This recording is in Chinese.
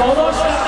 好多事